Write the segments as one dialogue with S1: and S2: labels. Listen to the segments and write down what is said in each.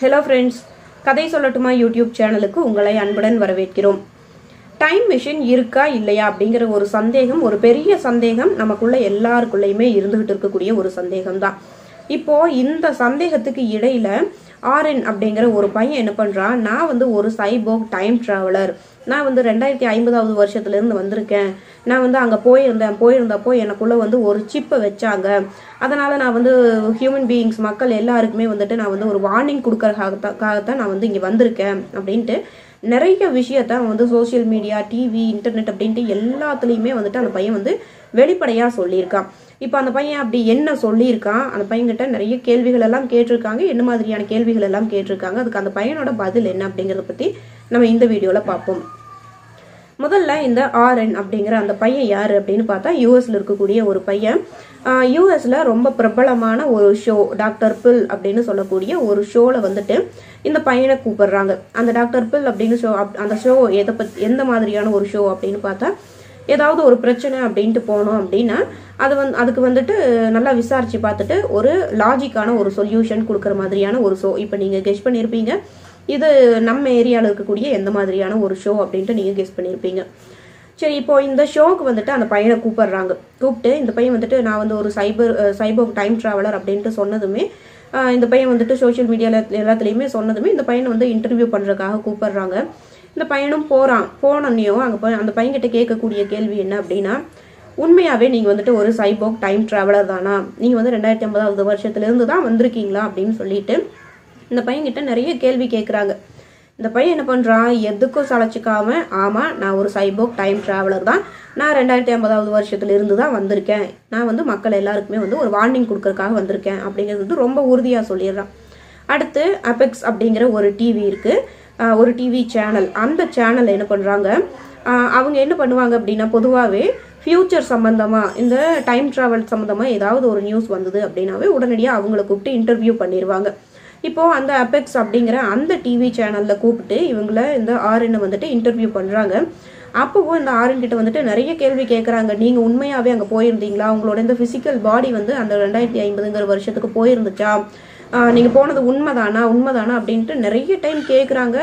S1: Hello friends கதை சொல்லட்டுமா YouTube சேனலுக்கு உங்களை அன்புடன் வரவேற்கிறோம். டைம் மிஷின் இருக்கா இல்லையா அப்படிங்கிற ஒரு சந்தேகம் ஒரு பெரிய சந்தேகம் நமக்குள்ள எல்லாருக்குள்ளேயுமே இருந்துகிட்டு இருக்கக்கூடிய ஒரு சந்தேகம் தான் இப்போ இந்த சந்தேகத்துக்கு இடையில ஆர்என் அப்படிங்கிற ஒரு பையன் என்ன பண்றான் நான் வந்து ஒரு சைபோக் டைம் டிராவலர் நான் வந்து ரெண்டாயிரத்தி ஐம்பதாவது வருஷத்துலேருந்து வந்திருக்கேன். நான் வந்து அங்கே போயிருந்தேன். போயிருந்தப்போ எனக்குள்ளே வந்து ஒரு சிப்பை வச்சாங்க. அதனால் நான் வந்து ஹியூமன் பீயிங்ஸ் மக்கள் எல்லாருக்குமே வந்துட்டு நான் வந்து ஒரு வார்னிங் கொடுக்கறதுக்காகத்தான் நான் வந்து இங்கே வந்திருக்கேன் அப்படின்ட்டு நிறைய விஷயத்த வந்து சோஷியல் மீடியா டிவி இன்டர்நெட் அப்படின்ட்டு எல்லாத்துலேயுமே வந்துட்டு அந்த பையன் வந்து வெளிப்படையாக சொல்லியிருக்கான். இப்போ அந்த பையன் அப்படி என்ன சொல்லியிருக்கான்? அந்த பையன்கிட்ட நிறைய கேள்விகள் எல்லாம் கேட்டிருக்காங்க. என்ன மாதிரியான கேள்விகள் எல்லாம் கேட்டிருக்காங்க? அதுக்கு அந்த பையனோட பதில் என்ன அப்படிங்கிறத பற்றி நம்ம இந்த வீடியோவில் பார்ப்போம். முதல்ல இந்த ஆர்என் அப்படிங்கிற அந்த பையன் யார் அப்படின்னு பார்த்தா யூஎஸ்ல இருக்கக்கூடிய ஒரு பையன். யூஎஸ்ல ரொம்ப பிரபலமான ஒரு ஷோ டாக்டர் பில் அப்படின்னு சொல்லக்கூடிய ஒரு ஷோவில் வந்துட்டு இந்த பையனை கூப்பிடுறாங்க. அந்த டாக்டர் பில் அப்படின்னு ஷோ அந்த ஷோ எதை பத் எந்த மாதிரியான ஒரு ஷோ அப்படின்னு பார்த்தா ஏதாவது ஒரு பிரச்சனை அப்படின்ட்டு போனோம் அப்படின்னா அது வந்து அதுக்கு வந்துட்டு நல்லா விசாரிச்சு பார்த்துட்டு ஒரு லாஜிக்கான ஒரு சொல்யூஷன் கொடுக்குற மாதிரியான ஒரு ஷோ இப்போ நீங்கள் கெஸ் பண்ணியிருப்பீங்க இது நம்ம ஏரியாவில் இருக்கக்கூடிய எந்த மாதிரியான ஒரு ஷோ அப்படின்ட்டு நீங்கள் கெஸ் பண்ணியிருப்பீங்க சரி இப்போ இந்த ஷோக்கு வந்துட்டு அந்த பையனை கூப்பிடுறாங்க. கூப்பிட்டு இந்த பையன் வந்துட்டு நான் வந்து ஒரு சைபர் சைபர் டைம் ட்ராவலர் அப்படின்ட்டு சொன்னதுமே இந்த பையன் வந்துட்டு சோஷியல் மீடியாவில் எல்லாத்துலேயுமே சொன்னதுமே இந்த பையனை வந்து இன்டர்வியூ பண்ணுறதுக்காக கூப்பிடுறாங்க. இந்த பையனும் போகிறான் போனோன்னையும் அங்கே போய் அந்த பையன்கிட்ட கேட்கக்கூடிய கேள்வி என்ன அப்படின்னா உண்மையாகவே நீங்கள் வந்துட்டு ஒரு சைபோக் டைம் ட்ராவலர் தானா? நீங்கள் வந்து ரெண்டாயிரத்தி ஐம்பதாவது வருஷத்துலேருந்து தான் வந்திருக்கீங்களா அப்படின்னு சொல்லிட்டு இந்த பையன்கிட்ட நிறைய கேள்வி கேட்குறாங்க இந்த பையன் என்ன பண்ணுறான் எதுக்கும் சளைச்சிக்காம ஆமாம் நான் ஒரு சைபோக் டைம் ட்ராவலர் தான். நான் ரெண்டாயிரத்தி ஐம்பதாவது வருஷத்துல இருந்து தான் வந்திருக்கேன். நான் வந்து மக்கள் எல்லாருக்குமே வந்து ஒரு வார்னிங் கொடுக்கறதுக்காக வந்திருக்கேன் அப்படிங்கிறது வந்து ரொம்ப உறுதியாக சொல்லிடுறான். அடுத்து அபெக்ஸ் அப்படிங்கிற ஒரு டிவி இருக்குது ஒரு டிவி சேனல் அந்த சேனல் என்ன பண்ணுறாங்க அவங்க என்ன பண்ணுவாங்க அப்படின்னா பொதுவாகவே ஃப்யூச்சர் சம்மந்தமாக இந்த டைம் ட்ராவல் சம்மந்தமாக ஏதாவது ஒரு நியூஸ் வந்தது அப்படின்னாவே உடனடியாக அவங்கள கூப்பிட்டு இன்டர்வியூ பண்ணிடுவாங்க இப்போ அந்த அபெக்ஸ் அப்படிங்கிற அந்த டிவி சேனலில் கூப்பிட்டு இவங்கள இந்த ஆர்என்னை வந்துட்டு இன்டர்வியூ பண்ணுறாங்க அப்போவும் இந்த ஆர்என் கிட்ட வந்துட்டு நிறைய கேள்வி கேட்குறாங்க நீங்கள் உண்மையாகவே அங்கே போயிருந்தீங்களா? உங்களோட இந்த ஃபிசிக்கல் பாடி வந்து அந்த ரெண்டாயிரத்தி ஐம்பதுங்கிற வருஷத்துக்கு போயிருந்துச்சா? நீங்கள் போனது உண்மைதானா? உண்மைதானா? அப்படின்ட்டு நிறைய டைம் கேட்குறாங்க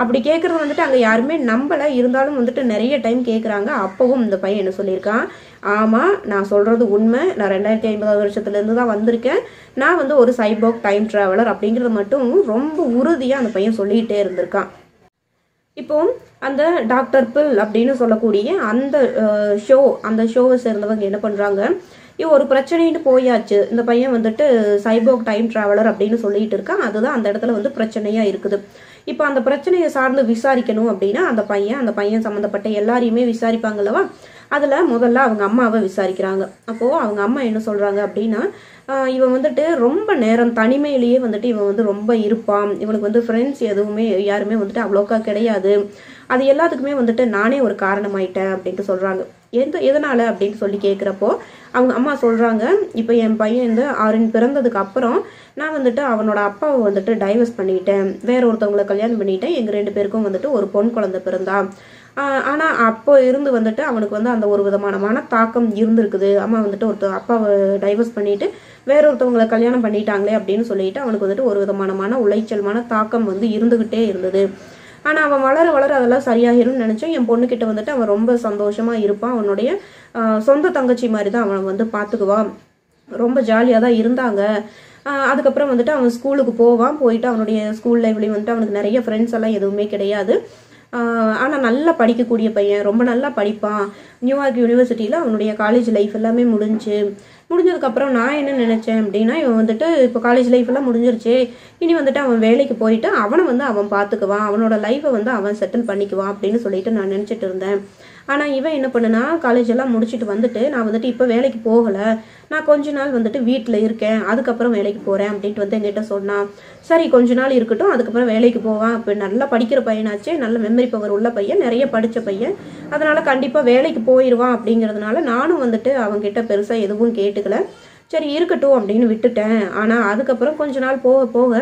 S1: அப்படி கேட்குறது வந்துட்டு அங்கே யாருமே நம்பலை. இருந்தாலும் வந்துட்டு நிறைய டைம் கேட்குறாங்க அப்போவும் இந்த பையன் என்ன சொல்லியிருக்கான்? ஆமாம் நான் சொல்கிறது உண்மை. நான் ரெண்டாயிரத்தி ஐம்பதாவது வருஷத்துலேருந்து தான் வந்திருக்கேன். நான் வந்து ஒரு சைபோக் டைம் ட்ராவலர் அப்படிங்கிறது மட்டும் ரொம்ப உறுதியாக அந்த பையன் சொல்லிகிட்டே இருந்திருக்கான். இப்போ அந்த டாக்டர் பில் அப்படின்னு சொல்லக்கூடிய அந்த ஷோ அந்த ஷோவை சேர்ந்தவங்க என்ன பண்ணுறாங்க இவ ஒரு பிரச்சனைன்னு போயாச்சு. இந்த பையன் வந்துட்டு சைபோக் டைம் ட்ராவலர் அப்படின்னு சொல்லிட்டு இருக்கான். அதுதான் அந்த இடத்துல வந்து பிரச்சனையாக இருக்குது. இப்போ அந்த பிரச்சனையை சார்ந்து விசாரிக்கணும் அப்படின்னா அந்த பையன் அந்த பையன் சம்மந்தப்பட்ட எல்லாரையுமே விசாரிப்பாங்கல்லவா அதில் முதல்ல அவங்க அம்மாவை விசாரிக்கிறாங்க. அப்போது அவங்க அம்மா என்ன சொல்கிறாங்க அப்படின்னா இவன் வந்துட்டு ரொம்ப நேரம் தனிமையிலேயே வந்துட்டு இவன் வந்து ரொம்ப இருப்பான். இவனுக்கு வந்து ஃப்ரெண்ட்ஸ் எதுவுமே யாருமே வந்துட்டு அவ்வளோக்கா கிடையாது. அது எல்லாத்துக்குமே வந்துட்டு நானே ஒரு காரணமாயிட்டேன் அப்படின்ட்டு சொல்கிறாங்க எந்த எதனால் அப்படின்னு சொல்லி கேட்குறப்போ அவங்க அம்மா சொல்கிறாங்க இப்போ என் பையன் இந்த ஆறின் பிறந்ததுக்கு அப்புறம் நான் வந்துட்டு அவனோட அப்பாவை வந்துட்டு டைவர்ஸ் பண்ணிட்டேன். வேற ஒருத்தவங்களை கல்யாணம் பண்ணிட்டேன். எங்கள் ரெண்டு பேருக்கும் வந்துட்டு ஒரு பொன் குழந்தை பிறந்தா. ஆனால் அப்போ இருந்து வந்துட்டு அவனுக்கு வந்து அந்த ஒரு விதமான மன தாக்கம் இருந்திருக்குது. அம்மா வந்துட்டு ஒருத்தர் அப்பாவை டைவர்ஸ் பண்ணிட்டு வேற ஒருத்தவங்களை கல்யாணம் பண்ணிட்டாங்களே அப்படின்னு சொல்லிட்டு அவனுக்கு வந்துட்டு ஒரு விதமான மன உளைச்சல் மன தாக்கம் வந்து இருந்துகிட்டே இருந்தது. ஆனால் அவன் வளர வளர அதெல்லாம் சரியாகிரும்னு நினச்சேன். என் பொண்ணுக்கிட்ட வந்துட்டு அவன் ரொம்ப சந்தோஷமாக இருப்பான். அவனுடைய சொந்த தங்கச்சி மாதிரி தான் அவனை வந்து பார்த்துக்குவான் ரொம்ப ஜாலியாக தான் இருந்தாங்க. அதுக்கப்புறம் வந்துட்டு அவன் ஸ்கூலுக்கு போவான். போயிட்டு அவனுடைய ஸ்கூல் லைஃப்லேயும் வந்துட்டு அவனுக்கு நிறைய ஃப்ரெண்ட்ஸ் எல்லாம் எதுவுமே கிடையாது. ஆனால் நல்லா படிக்கக்கூடிய பையன் ரொம்ப நல்லா படிப்பான். நியூயார்க் யூனிவர்சிட்டியில் அவனுடைய காலேஜ் லைஃப் எல்லாமே முடிஞ்சு முடிஞ்சதுக்கப்புறம் நான் என்ன நினச்சேன் அப்படின்னா இவன் வந்துட்டு இப்போ காலேஜ் லைஃப் எல்லாம் முடிஞ்சிருச்சு. இனி வந்துட்டு அவன் வேலைக்கு போயிட்டு அவனை வந்து அவன் பார்த்துக்குவான் அவனோட லைஃப்பை வந்து அவன் செட்டில் பண்ணிக்குவான் அப்படின்னு சொல்லிட்டு நான் நினச்சிட்டு இருந்தேன். ஆனால் இவன் என்ன பண்ணுனா காலேஜ் எல்லாம் முடிச்சுட்டு வந்துட்டு நான் வந்துட்டு இப்போ வேலைக்கு போகலை. நான் கொஞ்ச நாள் வந்துட்டு வீட்டில் இருக்கேன். அதுக்கப்புறம் வேலைக்கு போகிறேன் அப்படின்ட்டு வந்து எங்கிட்ட சொன்னான் சரி கொஞ்ச நாள் இருக்கட்டும் அதுக்கப்புறம் வேலைக்கு போவான் இப்போ நல்லா படிக்கிற பையனாச்சே நல்ல மெமரி பவர் உள்ள பையன் நிறைய படித்த பையன். அதனால் கண்டிப்பாக வேலைக்கு போயிடுவான் அப்படிங்கிறதுனால நானும் வந்துட்டு அவங்ககிட்ட பெருசாக எதுவும் கேட்டுக்கல. சரி இருக்கட்டும் அப்படின்னு விட்டுட்டேன். ஆனால் அதுக்கப்புறம் கொஞ்ச நாள் போக போக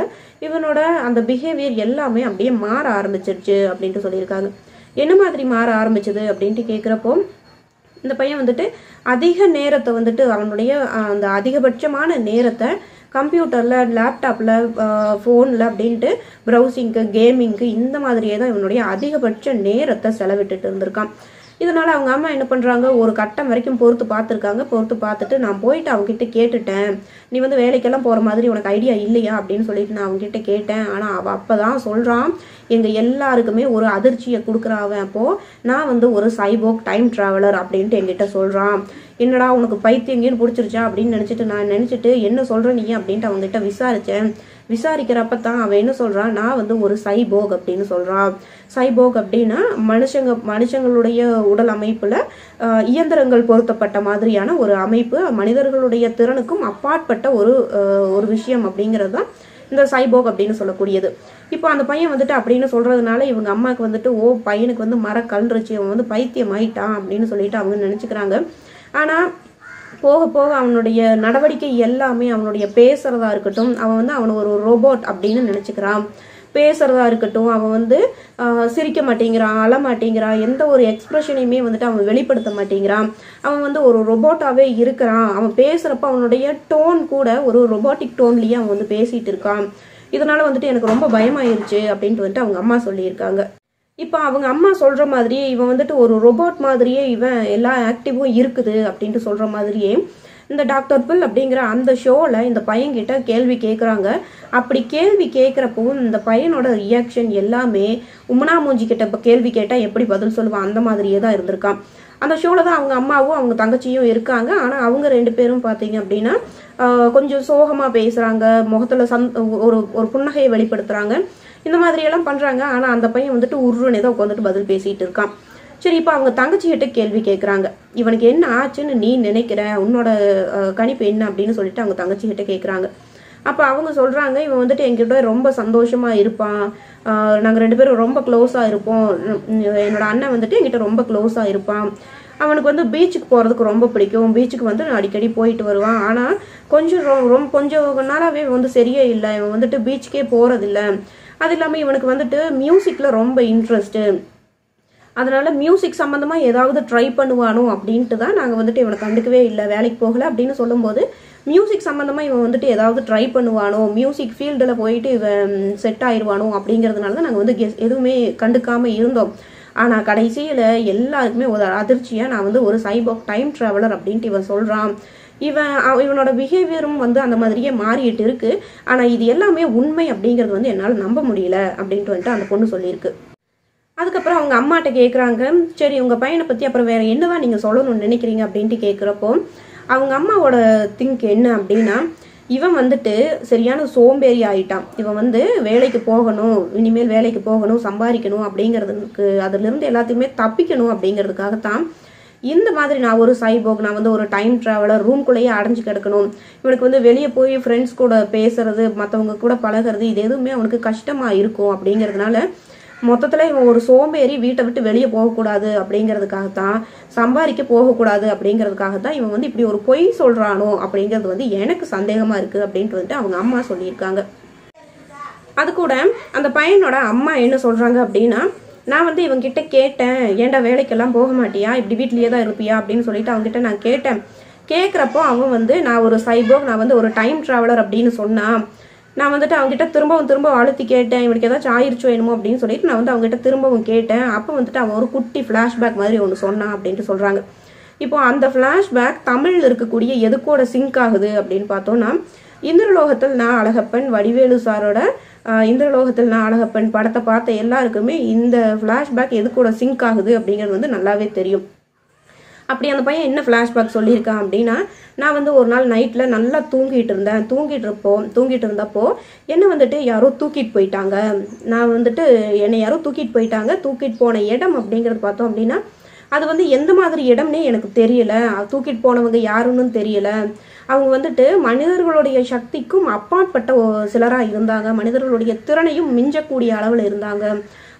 S1: இவனோட அந்த பிஹேவியர் எல்லாமே அப்படியே மாற ஆரம்பிச்சிருச்சு அப்படின்ட்டு சொல்லியிருக்காங்க. என்ன மாதிரி மாற ஆரம்பிச்சது அப்படின்ட்டு கேட்குறப்போ இந்த பையன் வந்துட்டு அதிக நேரத்தை வந்துட்டு அவனுடைய அந்த அதிகபட்சமான நேரத்தை கம்ப்யூட்டரில் லேப்டாப்பில் ஃபோனில் அப்படின்ட்டு ப்ரௌசிங்க்கு கேமிங்க்கு இந்த மாதிரியே தான் இவனுடைய அதிகபட்ச நேரத்தை செலவிட்டுட்டு இருந்திருக்கான். இதனால் அவங்க அம்மா என்ன பண்ணுறாங்க ஒரு கட்டம் வரைக்கும் பொறுத்து பார்த்துருக்காங்க. பொறுத்து பார்த்துட்டு நான் போயிட்டு அவங்க கிட்ட கேட்டுட்டேன். நீ வந்து வேலைக்கெல்லாம் போகிற மாதிரி உனக்கு ஐடியா இல்லையா? அப்படின்னு சொல்லிட்டு நான் அவங்க கிட்ட கேட்டேன். அவள் அப்போ தான் சொல்கிறான் எங்கள் எல்லாருக்குமே ஒரு அதிர்ச்சியை கொடுக்குறாவன் அப்போது நான் வந்து ஒரு சைபோக் டைம் ட்ராவலர் அப்படின்ட்டு எங்கிட்ட சொல்கிறான் என்னடா உனக்கு பைத்தியம் எங்கேயும் பிடிச்சிருச்சா? அப்படின்னு நினச்சிட்டு நான் நினச்சிட்டு என்ன சொல்கிற நீ? அப்படின்ட்டு அவங்க விசாரித்தேன் விசாரிக்கிறப்ப தான் அவன் என்ன சொல்றான்? நான் வந்து ஒரு சைபோக் அப்படின்னு சொல்றான். சைபோக் அப்படின்னா மனுஷங்க மனுஷங்களுடைய உடல் அமைப்புல இயந்திரங்கள் பொருத்தப்பட்ட மாதிரியான ஒரு அமைப்பு. மனிதர்களுடைய திறனுக்கும் அப்பாற்பட்ட ஒரு ஒரு விஷயம் அப்படிங்கிறது தான் இந்த சைபோக் அப்படின்னு சொல்லக்கூடியது. இப்போ அந்த பையன் வந்துட்டு அப்படின்னு சொல்றதுனால இவங்க அம்மாவுக்கு வந்துட்டு ஓ பையனுக்கு வந்து மர கல்றுச்சு அவன் வந்து பைத்தியம் ஆயிட்டான் அப்படின்னு சொல்லிட்டு அவங்க நினைச்சுக்கிறாங்க. ஆனா போக போக அவனுடைய நடவடிக்கை எல்லாமே அவனுடைய பேசுறதா இருக்கட்டும் அவன் வந்து அவனை ஒரு ரோபோட் அப்படின்னு நினைச்சுக்கிறான். பேசுறதா இருக்கட்டும் அவன் வந்து சிரிக்க மாட்டேங்கிறான் அழ மாட்டேங்கிறான் எந்த ஒரு எக்ஸ்பிரஷனையுமே வந்துட்டு அவன் வெளிப்படுத்த மாட்டேங்கிறான். அவன் வந்து ஒரு ரொபோட்டாவே இருக்கிறான். அவன் பேசுறப்ப அவனுடைய டோன் கூட ஒரு ரொபோட்டிக் டோன்லயே அவன் வந்து பேசிட்டு இருக்கான். இதனால வந்துட்டு எனக்கு ரொம்ப பயமாயிருச்சு அப்படின்ட்டு வந்துட்டு அவங்க அம்மா சொல்லியிருக்காங்க. இப்போ அவங்க அம்மா சொல்கிற மாதிரியே இவன் வந்துட்டு ஒரு ரொபோட் மாதிரியே இவன் எல்லா ஆக்டிவும் இருக்குது அப்படின்ட்டு சொல்கிற மாதிரியே இந்த டாக்டர் பில் அப்படிங்கிற அந்த ஷோவில் இந்த பையன்கிட்ட கேள்வி கேட்குறாங்க அப்படி கேள்வி கேட்குறப்பவும் இந்த பையனோட ரியாக்ஷன் எல்லாமே உமனா மூஞ்சி கிட்ட இப்போ கேள்வி கேட்டால் எப்படி பதில் சொல்லுவான் அந்த மாதிரியே தான் இருந்திருக்கான். அந்த ஷோவில் தான் அவங்க அம்மாவும் அவங்க தங்கச்சியும் இருக்காங்க. ஆனால் அவங்க ரெண்டு பேரும் பார்த்தீங்க அப்படின்னா கொஞ்சம் சோகமாக பேசுகிறாங்க முகத்தில் சந் ஒரு ஒரு புன்னகையை வெளிப்படுத்துகிறாங்க இந்த மாதிரி எல்லாம் பண்றாங்க. ஆனா அந்த பையன் வந்துட்டு உருன்னு ஏதோ உட்காந்துட்டு பதில் பேசிட்டு இருக்கான். சரி இப்போ அவங்க தங்கச்சிகிட்ட கேள்வி கேட்குறாங்க இவனுக்கு என்ன ஆச்சுன்னு நீ நினைக்கிற? உன்னோட கணிப்பு என்ன அப்படின்னு சொல்லிட்டு அவங்க தங்கச்சிகிட்ட கேட்குறாங்க அப்போ அவங்க சொல்றாங்க இவன் வந்துட்டு எங்கிட்ட ரொம்ப சந்தோஷமா இருப்பான். நாங்கள் நாங்க ரெண்டு பேரும் ரொம்ப க்ளோஸா இருப்போம். என்னோட அண்ணன் வந்துட்டு எங்கிட்ட ரொம்ப க்ளோஸா இருப்பான். அவனுக்கு வந்து பீச்சுக்கு போகிறதுக்கு ரொம்ப பிடிக்கும். பீச்சுக்கு வந்து அடிக்கடி போயிட்டு வருவான். ஆனால் கொஞ்சம் ரொ- ரொம்ப கொஞ்சம் நாளாகவே வந்து சரியே இல்லை. இவன் வந்துட்டு பீச்சுக்கே போகிறதில்ல அது இல்லாமல் இவனுக்கு வந்துட்டு மியூசிக்கில் ரொம்ப இன்ட்ரெஸ்ட்டு அதனால் மியூசிக் சம்மந்தமாக ஏதாவது ட்ரை பண்ணுவானோ அப்படின்ட்டு தான் நாங்கள் வந்துட்டு இவனை கண்டுக்கவே இல்லை. வேலைக்கு போகலை அப்படின்னு சொல்லும்போது மியூசிக் சம்மந்தமாக இவன் வந்துட்டு ஏதாவது ட்ரை பண்ணுவானோ மியூசிக் ஃபீல்டில் போயிட்டு இவன் செட் ஆயிடுவானோ அப்படிங்கிறதுனால தான் நாங்கள் வந்து கெஸ் எதுவுமே கண்டுக்காமல் இருந்தோம். ஆனால் கடைசியில் எல்லாருக்குமே ஒரு அதிர்ச்சியாக நான் வந்து ஒரு சைபோக் டைம் ட்ராவலர் அப்படின்ட்டு இவன் சொல்கிறான் இவன் அவ- இவனோட பிஹேவியரும் வந்து அந்த மாதிரியே மாறிட்டு இருக்கு. ஆனால் இது எல்லாமே உண்மை அப்படிங்கிறது வந்து என்னால் நம்ப முடியல அப்படின்ட்டு வந்துட்டு அந்த பொண்ணு சொல்லியிருக்கு. அதுக்கப்புறம் அவங்க அம்மாட்ட கேட்குறாங்க சரி உங்கள் பையனை பற்றி அப்புறம் வேற என்னதான் நீங்கள் சொல்லணும்னு நினைக்கிறீங்க? அப்படின்ட்டு கேட்குறப்போ அவங்க அம்மாவோட திங்க் என்ன அப்படின்னா இவன் வந்துட்டு சரியான சோம்பேறி ஆயிட்டான். இவன் வந்து வேலைக்கு போகணும் இனிமேல் வேலைக்கு போகணும் சம்பாதிக்கணும் அப்படிங்கிறதுக்கு அதுலேருந்து எல்லாத்தையுமே தப்பிக்கணும் அப்படிங்கிறதுக்காகத்தான் இந்த மாதிரி நான் ஒரு சைபோக் நான் வந்து ஒரு டைம் ட்ராவலர் ரூம்குள்ளேயே அடைஞ்சு கிடக்கணும். இவனுக்கு வந்து வெளியே போய் ஃப்ரெண்ட்ஸ் கூட பேசுறது மற்றவங்க கூட பழகுறது இது எதுவுமே அவனுக்கு கஷ்டமா இருக்கும் அப்படிங்கிறதுனால மொத்தத்தில் இவன் ஒரு சோம்பேறி வீட்டை விட்டு வெளியே போகக்கூடாது அப்படிங்கிறதுக்காகத்தான் சம்பாதிக்க போகக்கூடாது அப்படிங்கிறதுக்காக தான் இவன் வந்து இப்படி ஒரு பொய் சொல்கிறானோ அப்படிங்கிறது வந்து எனக்கு சந்தேகமாக இருக்குது அப்படின்ட்டு வந்துட்டு அவங்க அம்மா சொல்லியிருக்காங்க. அது கூட அந்த பையனோட அம்மா என்ன சொல்கிறாங்க அப்படின்னா நான் வந்து இவங்ககிட்ட கேட்டேன் ஏன்டா வேலைக்கெல்லாம் போக மாட்டியா? இப்படி வீட்லயே தான் இருப்பியா? அப்படின்னு சொல்லிட்டு அவங்ககிட்ட நான் கேட்டேன். கேட்குறப்போ அவன் வந்து நான் ஒரு சைபோக் நான் வந்து ஒரு டைம் ட்ராவலர் அப்படின்னு சொன்னான். நான் வந்துட்டு அவங்ககிட்ட திரும்பவும் திரும்ப அழுத்தி கேட்டேன் இவனுக்கு ஏதாச்சும் ஆயிடுச்சோ என்னமோ? அப்படின்னு சொல்லிட்டு நான் வந்து அவங்ககிட்ட திரும்பவும் கேட்டேன். அப்போ வந்துட்டு அவன் ஒரு குட்டி ஃப்ளாஷ்பேக் மாதிரி ஒன்று சொன்னான் அப்படின்ட்டு சொல்கிறாங்க இப்போ அந்த ஃப்ளாஷ்பேக் தமிழில் இருக்கக்கூடிய எதுக்கோட சிங்க் ஆகுது அப்படின்னு பார்த்தோன்னா இந்திரலோகத்தில் நான் அழகப்பன் வடிவேலு சாரோட இந்திரலோகத்தில் நான் அழகப்பன் படத்தை பார்த்த எல்லாருக்குமே இந்த ஃப்ளாஷ்பேக் எதுக்கூட சிங்க் ஆகுது அப்படிங்கிறது வந்து நல்லாவே தெரியும். அப்படி அந்த பையன் என்ன ஃப்ளாஷ்பேக் சொல்லியிருக்கான் அப்படின்னா நான் வந்து ஒரு நாள் நைட்டில் நல்லா தூங்கிட்டு இருந்தேன். தூங்கிட்டு இருப்போ தூங்கிட்டு இருந்தப்போ என்னை வந்துட்டு யாரோ தூக்கிட்டு போயிட்டாங்க. நான் வந்துட்டு என்னை யாரோ தூக்கிட்டு போயிட்டாங்க. தூக்கிட்டு போன இடம் அப்படிங்கிறது பார்த்தோம் அப்படின்னா அது வந்து எந்த மாதிரி இடம்னே எனக்கு தெரியல. தூக்கிட்டு போனவங்க யாருன்னு தெரியல. அவங்க வந்துட்டு மனிதர்களுடைய சக்திக்கும் அப்பாற்பட்ட சிலராக இருந்தாங்க. மனிதர்களுடைய திறனையும் மிஞ்சக்கூடிய அளவில் இருந்தாங்க.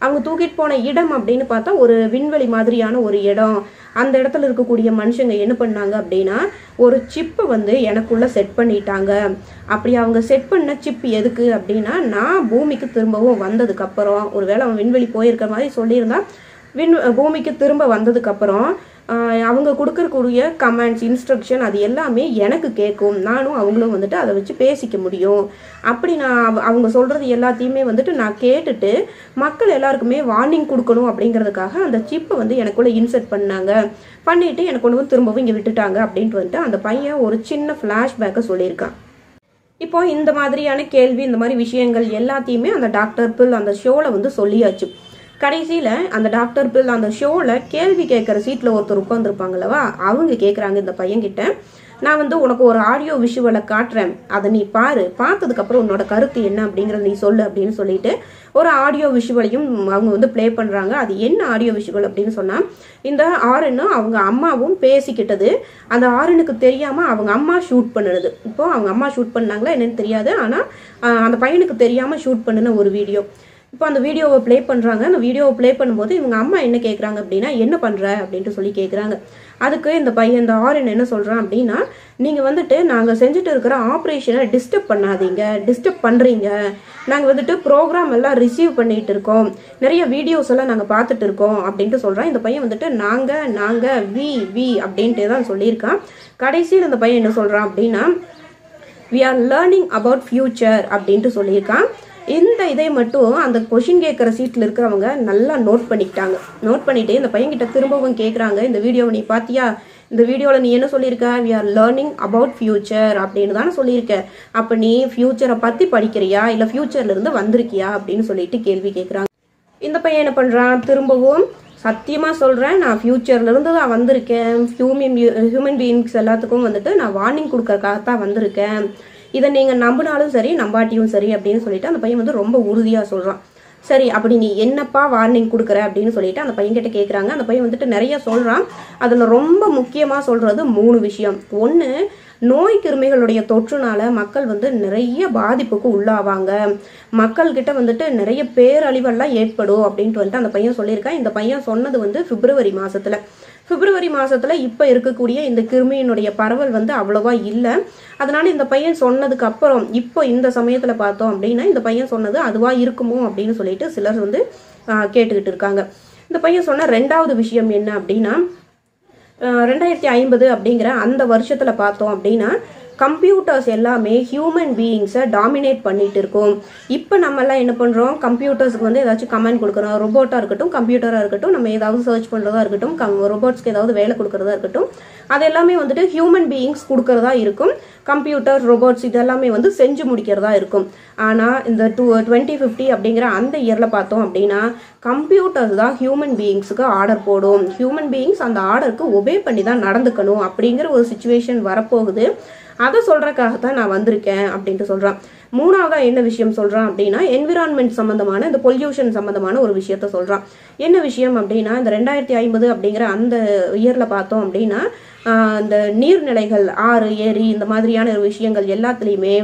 S1: அவங்க தூக்கிட்டு போன இடம் அப்படின்னு பார்த்தா ஒரு விண்வெளி மாதிரியான ஒரு இடம். அந்த இடத்துல இருக்கக்கூடிய மனுஷங்க என்ன பண்ணாங்க அப்படின்னா ஒரு சிப்பை வந்து எனக்குள்ளே செட் பண்ணிட்டாங்க. அப்படி அவங்க செட் பண்ண சிப் எதுக்கு அப்படின்னா நான் பூமிக்கு திரும்பவும் வந்ததுக்கப்புறம் ஒருவேளை அவன் விண்வெளி போயிருக்க மாதிரி சொல்லியிருந்தா விண் பூமிக்கு திரும்ப வந்ததுக்கப்புறம் அவங்க கொடுக்கக்கூடிய கமெண்ட்ஸ் இன்ஸ்ட்ரக்ஷன் அது எல்லாமே எனக்கு கேட்கும். நானும் அவங்களும் வந்துட்டு அதை வச்சு பேசிக்க முடியும். அப்படி நான் அவ- அவங்க சொல்கிறது எல்லாத்தையுமே வந்துட்டு நான் கேட்டுட்டு மக்கள் எல்லாருக்குமே வார்னிங் கொடுக்கணும் அப்படிங்கிறதுக்காக அந்த சிப்பை வந்து எனக்குள்ளே இன்சர்ட் பண்ணாங்க. பண்ணிவிட்டு எனக்கு கொண்டு திரும்பவும் இங்கே விட்டுட்டாங்க அப்படின்ட்டு வந்துட்டு அந்த பையன் ஒரு சின்ன ஃப்ளாஷ்பேக்கை சொல்லியிருக்கான். இப்போ இந்த மாதிரியான கேள்வி இந்த மாதிரி விஷயங்கள் எல்லாத்தையுமே அந்த டாக்டர் பில் அந்த ஷோவில் வந்து சொல்லியாச்சு. கடைசியில் அந்த டாக்டர் பில் அந்த ஷோவில் கேள்வி கேட்குற சீட்டில் ஒருத்தர் உட்காந்துருப்பாங்களவா அவங்க கேட்குறாங்க இந்த பையன்கிட்ட. நான் வந்து உனக்கு ஒரு ஆடியோ விஷுவலை காட்டுறேன். அதை நீ பாரு. பார்த்ததுக்கப்புறம் உன்னோட கருத்து என்ன அப்படிங்கிறத நீ சொல்லு அப்படின்னு சொல்லிட்டு ஒரு ஆடியோ விஷுவலையும் அவங்க வந்து ப்ளே பண்ணுறாங்க அது என்ன ஆடியோ விஷுவல் அப்படின்னு சொன்னால் இந்த ஆரனும் அவங்க அம்மாவும் பேசிக்கிட்டது. அந்த ஆரனுக்கு தெரியாமல் அவங்க அம்மா ஷூட் பண்ணுனது. இப்போது அவங்க அம்மா ஷூட் பண்ணாங்களா என்னன்னு தெரியாது. ஆனால் அந்த பையனுக்கு தெரியாமல் ஷூட் பண்ணின ஒரு வீடியோ இப்போ அந்த வீடியோவை ப்ளே பண்ணுறாங்க அந்த வீடியோவை ப்ளே பண்ணும்போது இவங்க அம்மா என்ன கேட்குறாங்க அப்படின்னா என்ன பண்ணுற அப்படின்ட்டு சொல்லி கேட்குறாங்க அதுக்கு இந்த பையன் இந்த ஆரன் என்ன சொல்கிறான் அப்படின்னா நீங்கள் வந்துட்டு நாங்கள் செஞ்சுட்டு இருக்கிற ஆப்ரேஷனை டிஸ்டர்ப் பண்ணாதீங்க. டிஸ்டர்ப் பண்ணுறீங்க நாங்கள் வந்துட்டு ப்ரோக்ராம் எல்லாம் ரிசீவ் பண்ணிட்டு இருக்கோம். நிறைய வீடியோஸ் எல்லாம் நாங்கள் பார்த்துட்டு இருக்கோம். அப்படின்ட்டு சொல்கிறான் இந்த பையன் வந்துட்டு நாங்கள் நாங்கள் வி வி அப்படின்ட்டு தான் சொல்லியிருக்கான். கடைசியில் இந்த பையன் என்ன சொல்கிறான் அப்படின்னா we are learning about future அப்படின்ட்டு சொல்லியிருக்கான். இந்த இதை மட்டும் அந்த கொஷின் கேட்குற சீட்டில் இருக்கிறவங்க நல்லா நோட் பண்ணிக்கிட்டாங்க. நோட் பண்ணிட்டு இந்த பையன்கிட்ட திரும்பவும் கேட்குறாங்க இந்த வீடியோவை நீ பார்த்தியா இந்த வீடியோவில் நீ என்ன சொல்லியிருக்க? We are learning about future அப்படின்னு தானே சொல்லியிருக்க. அப்போ நீ ஃபியூச்சரை பற்றி படிக்கிறியா? இல்லை ஃபியூச்சர்லேருந்து வந்திருக்கியா? அப்படின்னு சொல்லிட்டு கேள்வி கேட்குறாங்க இந்த பையன் என்ன பண்ணுறான் திரும்பவும் சத்தியமாக சொல்கிறேன் நான் ஃப்யூச்சர்லேருந்து தான் வந்திருக்கேன். ஹியூமன் ஹியூமன் பீயிங்ஸ் எல்லாத்துக்கும் வந்துட்டு நான் வார்னிங் கொடுக்கறக்காக தான் வந்திருக்கேன். இதை நீங்கள் நம்பினாலும் சரி நம்பாட்டியும் சரி அப்படின்னு சொல்லிட்டு அந்த பையன் வந்து ரொம்ப உறுதியாக சொல்கிறான் சரி அப்படி நீ என்னப்பா வார்னிங் கொடுக்குற அப்படின்னு சொல்லிட்டு அந்த பையன்கிட்ட கேட்குறாங்க அந்த பையன் வந்துட்டு நிறைய சொல்கிறான் அதில் ரொம்ப முக்கியமாக சொல்கிறது மூணு விஷயம். ஒன்று நோய் கிருமிகளுடைய தொற்றுனால மக்கள் வந்து நிறைய பாதிப்புக்கு உள்ளாவாங்க. மக்கள்கிட்ட வந்துட்டு நிறைய பேரழிவெல்லாம் ஏற்படும் அப்படின்ட்டு வந்துட்டு அந்த பையன் சொல்லியிருக்கான். இந்த பையன் சொன்னது வந்து பிப்ரவரி மாதத்தில் பிப்ரவரி மாதத்தில் இப்போ இருக்கக்கூடிய இந்த கிருமியினுடைய பரவல் வந்து அவ்வளோவா இல்லை. அதனால் இந்த பையன் சொன்னதுக்கு அப்புறம் இப்போ இந்த சமயத்தில் பார்த்தோம் அப்படின்னா இந்த பையன் சொன்னது அதுவாக இருக்குமோ அப்படின்னு சொல்லிட்டு சிலர் வந்து கேட்டுக்கிட்டு இருக்காங்க. இந்த பையன் சொன்ன ரெண்டாவது விஷயம் என்ன அப்படின்னா ரெண்டாயிரத்தி ஐம்பது அப்படிங்கிற அந்த வருஷத்தில் பார்த்தோம் அப்படின்னா கம்ப்யூட்டர்ஸ் எல்லாமே ஹியூமன் பீயிங்ஸை டாமினேட் பண்ணிட்டு இருக்கோம். இப்போ நம்ம எல்லாம் என்ன பண்ணுறோம் கம்ப்யூட்டர்ஸ்க்கு வந்து ஏதாச்சும் கமெண்ட் கொடுக்குறோம். ரொபோட்டாக இருக்கட்டும் கம்ப்யூட்டராக இருக்கட்டும் நம்ம ஏதாவது சர்ச் பண்ணுறதா இருக்கட்டும் கம் ரொபோட்ஸ்க்கு ஏதாவது வேலை கொடுக்குறதா இருக்கட்டும் அது எல்லாமே வந்துட்டு ஹியூமன் பீயிங்ஸ் கொடுக்கறதா இருக்கும். கம்ப்யூட்டர் ரொபோட்ஸ் இதெல்லாமே வந்து செஞ்சு முடிக்கிறதா இருக்கும். ஆனால் இந்த டூ டுவெண்ட்டி ஃபிஃப்டி அப்படிங்கிற அந்த இயரில் பார்த்தோம் அப்படின்னா கம்ப்யூட்டர்ஸ் தான் ஹியூமன் பீயிங்ஸுக்கு ஆர்டர் போடும். ஹியூமன் பீயிங்ஸ் அந்த ஆர்டருக்கு ஒபே பண்ணி தான் நடந்துக்கணும் அப்படிங்கிற ஒரு சுச்சுவேஷன் வரப்போகுது. அதை சொல்கிறக்காக தான் நான் வந்திருக்கேன் அப்படின்ட்டு சொல்கிறான் மூணாவதாக என்ன விஷயம் சொல்கிறான் அப்படின்னா என்விரான்மெண்ட் சம்மந்தமான இந்த பொல்யூஷன் சம்மந்தமான ஒரு விஷயத்த சொல்கிறான் என்ன விஷயம் அப்படின்னா இந்த ரெண்டாயிரத்தி ஐம்பது அப்படிங்கிற அந்த இயரில் பார்த்தோம் அப்படின்னா இந்த நீர்நிலைகள் ஆறு ஏரி இந்த மாதிரியான விஷயங்கள் எல்லாத்துலேயுமே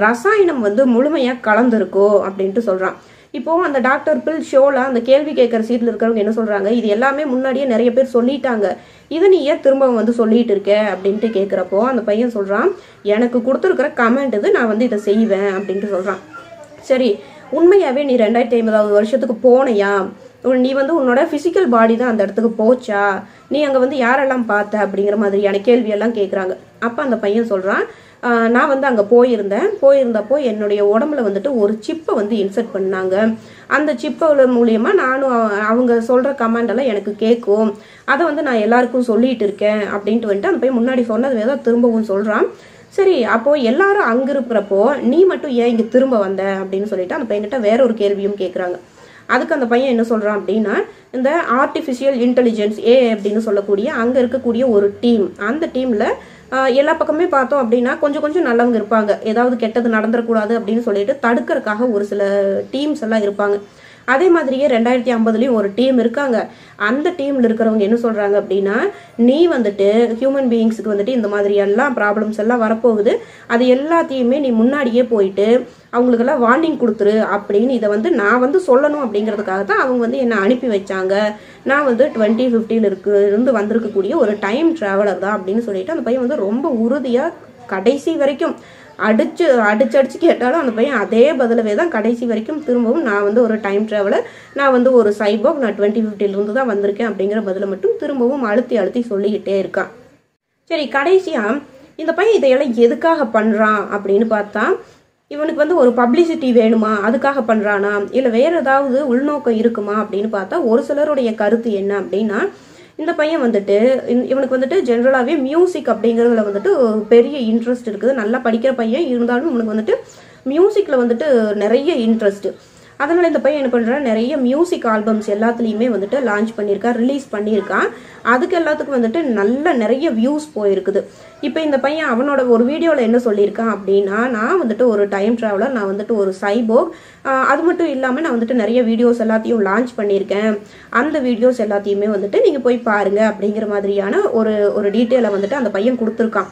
S1: ரசாயனம் வந்து முழுமையாக கலந்துருக்கோ அப்படின்ட்டு சொல்கிறான் இப்போது அந்த டாக்டர் பில் ஷோவில் அந்த கேள்வி கேட்குற சீட்டில் இருக்கிறவங்க என்ன சொல்கிறாங்க இது எல்லாமே முன்னாடியே நிறைய பேர் சொல்லிட்டாங்க. இதை நீ ஏன் திரும்ப வந்து சொல்லிட்டு இருக்க? அப்படின்ட்டு கேட்குறப்போ அந்த பையன் சொல்கிறான் எனக்கு கொடுத்துருக்கிற கமெண்ட் இது நான் வந்து இதை செய்வேன். அப்படின்ட்டு சொல்கிறான் சரி உண்மையாகவே நீ ரெண்டாயிரத்தி ஐம்பதாவது வருஷத்துக்கு போனையா? நீ வந்து உன்னோட ஃபிசிக்கல் பாடி தான் அந்த இடத்துக்கு போச்சா? நீ அங்கே வந்து யாரெல்லாம் பார்த்த அப்படிங்கிற மாதிரியான கேள்வியெல்லாம் கேட்குறாங்க அப்போ அந்த பையன் சொல்கிறான் நான் வந்து அங்கே போயிருந்தேன். போயிருந்தப்போ என்னுடைய உடம்புல வந்துட்டு ஒரு சிப்பை வந்து இன்சர்ட் பண்ணாங்க. அந்த சிப்பை மூலியமாக நானும் அவங்க சொல்கிற கமாண்டெல்லாம் எனக்கு கேட்கும் அதை வந்து நான் எல்லாருக்கும் சொல்லிட்டு இருக்கேன். அப்படின்ட்டு வந்துட்டு அந்த பையன் முன்னாடி சொன்னது ஏதோ திரும்பவும் சொல்கிறான் சரி அப்போ எல்லாரும் அங்க இருக்கிறப்போ நீ மட்டும் ஏன் இங்க திரும்ப வந்த? அப்படின்னு சொல்லிட்டு அந்த பையன்கிட்ட வேற ஒரு கேள்வியும் கேக்குறாங்க. அதுக்கு அந்த பையன் என்ன சொல்கிறான் அப்படின்னா இந்த ஆர்டிஃபிஷியல் இன்டெலிஜென்ஸ் ஏ அப்படின்னு சொல்லக்கூடிய அங்கே இருக்கக்கூடிய ஒரு டீம் அந்த டீமில் எல்லா பக்கமே பார்த்தோம் அப்படின்னா கொஞ்சம் கொஞ்சம் நல்லவங்க இருப்பாங்க. ஏதாவது கெட்டது நடந்துடக்கூடாது அப்படின்னு சொல்லிட்டு தடுக்கிறதுக்காக ஒரு சில டீம்ஸ் எல்லாம் இருப்பாங்க. அதே மாதிரியே ரெண்டாயிரத்தி ஐம்பதுலேயும் ஒரு டீம் இருக்காங்க. அந்த டீமில் இருக்கிறவங்க என்ன சொல்கிறாங்க அப்படின்னா நீ வந்துட்டு ஹியூமன் பீயிங்ஸுக்கு வந்துட்டு இந்த மாதிரி எல்லாம் ப்ராப்ளம்ஸ் எல்லாம் வரப்போகுது. அது எல்லாத்தையுமே நீ முன்னாடியே போயிட்டு அவங்களுக்கெல்லாம் வார்னிங் கொடுத்துரு அப்படின்னு இதை வந்து நான் வந்து சொல்லணும் அப்படிங்கிறதுக்காக தான் அவங்க வந்து என்னை அனுப்பி வச்சாங்க. நான் வந்து டுவெண்ட்டி ஃபிஃப்டியில் இருக்கு இருந்து வந்திருக்கக்கூடிய ஒரு டைம் ட்ராவலர் தான் அப்படின்னு சொல்லிட்டு அந்த பையன் வந்து ரொம்ப உறுதியாக கடைசி வரைக்கும் அடிச்சு அடிச்சு அடிச்சு கேட்டாலும் அந்த பையன் அதே பதிலவே தான் கடைசி வரைக்கும் திரும்பவும் நான் வந்து ஒரு டைம் ட்ராவலர் நான் வந்து ஒரு சைபோக் நான் டுவெண்ட்டி ஃபிஃப்டிலிருந்து தான் வந்திருக்கேன் அப்படிங்கிற பதிலை மட்டும் திரும்பவும் அழுத்தி அழுத்தி சொல்லிக்கிட்டே இருக்கான். சரி கடைசியாக இந்த பையன் இதையெல்லாம் எதுக்காக பண்ணுறான் அப்படின்னு பார்த்தா இவனுக்கு வந்து ஒரு பப்ளிசிட்டி வேணுமா? அதுக்காக பண்ணுறானா இல்லை வேறு ஏதாவது உள்நோக்கம் இருக்குமா? அப்படின்னு பார்த்தா ஒரு சிலருடைய கருத்து என்ன அப்படின்னா இந்த பையன் வந்துட்டு இவனுக்கு வந்துட்டு ஜென்ரலாகவே மியூசிக் அப்படிங்கிறதுல வந்துட்டு பெரிய இன்ட்ரெஸ்ட் இருக்குது. நல்லா படிக்கிற பையன். இருந்தாலும் இவனுக்கு வந்துட்டு மியூசிக்கில் வந்துட்டு நிறைய இன்ட்ரெஸ்ட்டு அதனால் இந்த பையன் என்ன பண்றான் நிறைய மியூசிக் ஆல்பம்ஸ் எல்லாத்துலேயுமே வந்துட்டு லான்ச் பண்ணியிருக்கான் ரிலீஸ் பண்ணியிருக்கான். அதுக்கு எல்லாத்துக்கும் வந்துட்டு நல்ல நிறைய வியூஸ் போயிருக்குது. இப்போ இந்த பையன் அவனோட ஒரு வீடியோவில் என்ன சொல்லியிருக்கான் அப்படின்னா நான் வந்துட்டு ஒரு டைம் ட்ராவலர் நான் வந்துட்டு ஒரு சைபோக் அது மட்டும் இல்லாமல் நான் வந்துட்டு நிறைய வீடியோஸ் எல்லாத்தையும் லான்ச் பண்ணியிருக்கேன். அந்த வீடியோஸ் எல்லாத்தையுமே வந்துட்டு நீங்கள் போய் பாருங்கள் அப்படிங்கிற மாதிரியான ஒரு ஒரு டீட்டெயிலை வந்துட்டு அந்த பையன் கொடுத்துருக்கான்.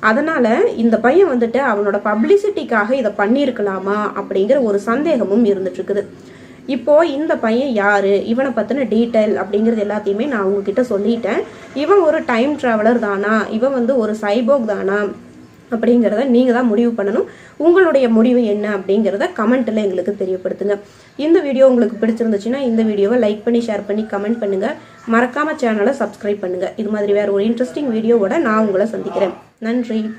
S1: அதனால் இந்த பையன் வந்துட்டு அவனோட பப்ளிசிட்டிக்காக இதை பண்ணியிருக்கலாமா அப்படிங்கிற ஒரு சந்தேகமும் இருந்துட்டுருக்குது. இப்போது இந்த பையன் யார்? இவனை பற்றின டீட்டெயில் அப்படிங்கிறது எல்லாத்தையுமே நான் உங்ககிட்ட சொல்லிட்டேன். இவன் ஒரு டைம் ட்ராவலர் தானா? இவன் வந்து ஒரு சைபோக் தானா? அப்படிங்கிறத நீங்கள் தான் முடிவு பண்ணணும். உங்களுடைய முடிவு என்ன அப்படிங்கிறத கமெண்ட்டில் எங்களுக்கு தெரியப்படுத்துங்க. இந்த வீடியோ உங்களுக்கு பிடிச்சிருந்துச்சுன்னா இந்த வீடியோவை லைக் பண்ணி ஷேர் பண்ணி கமெண்ட் பண்ணுங்கள் மறக்காமல் சேனலை சப்ஸ்கிரைப் பண்ணுங்கள் இது மாதிரி வேறு ஒரு இன்ட்ரெஸ்டிங் வீடியோவோட நான் உங்களை சந்திக்கிறேன். நன்றி.